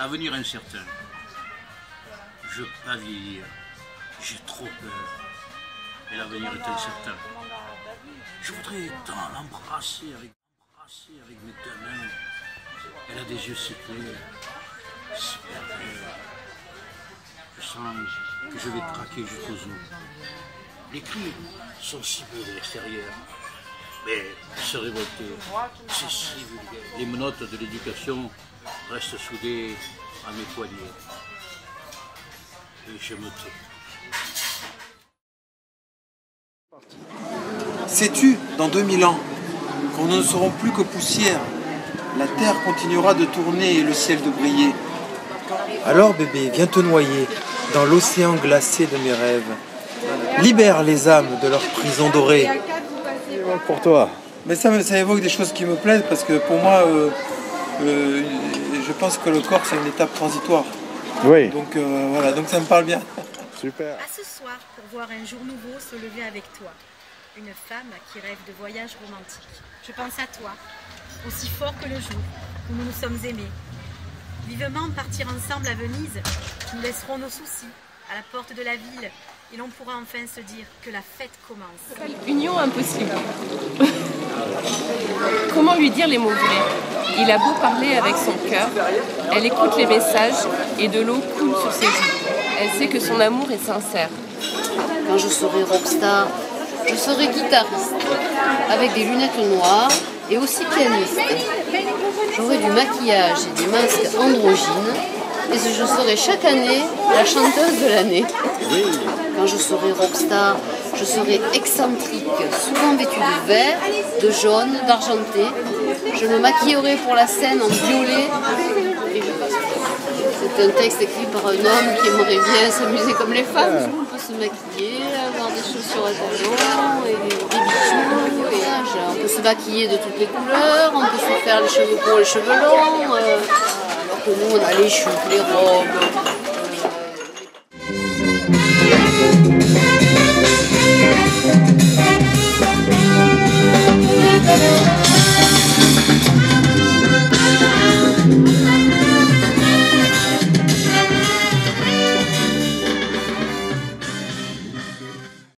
Avenir incertain. Je veux pas vieillir. J'ai trop peur. Et l'avenir est incertain. Je voudrais tant l'embrasser avec, avec mes deux mains. Elle a des yeux si clairs, si pervers. Je sens que je vais craquer jusqu'aux os. Les cris sont si beaux de l'extérieur. Mais se révolter, c'est si vulgaire. Les menottes de l'éducation restent soudées à mes poignets. Et je me tais. Sais-tu, dans 2000 ans, quand nous ne serons plus que poussière, la terre continuera de tourner et le ciel de briller? Alors bébé, viens te noyer dans l'océan glacé de mes rêves. Libère les âmes de leur prison dorée. Pour toi. Mais ça, me- ça évoque des choses qui me plaisent parce que pour moi, euh, euh, je pense que le corps c'est une étape transitoire. Oui. Donc euh, voilà, donc ça me parle bien. Super. À ce soir pour voir un jour nouveau se lever avec toi. Une femme qui rêve de voyages romantiques. Je pense à toi, aussi fort que le jour où nous nous sommes aimés. Vivement partir ensemble à Venise, nous laisserons nos soucis à la porte de la ville et l'on pourra enfin se dire que la fête commence. Union impossible. Comment lui dire les mots vrais? Il a beau parler avec son cœur, elle écoute les messages et de l'eau coule sur ses joues. Elle sait que son amour est sincère. Quand je serai rockstar, je serai guitariste, avec des lunettes noires et aussi pianiste. J'aurai du maquillage et des masques androgynes, et je serai chaque année la chanteuse de l'année. Quand je serai rockstar, je serai excentrique, souvent vêtue de vert, de jaune, d'argenté. Je me maquillerai pour la scène en violet et je passe. C'est un texte écrit par un homme qui aimerait bien s'amuser comme les femmes. On peut se maquiller, avoir des chaussures à talons et des, bijoux. et on peut se maquiller de toutes les couleurs, on peut se faire les cheveux courts, les cheveux longs. euh, alors que nous, on a les jupes, les robes.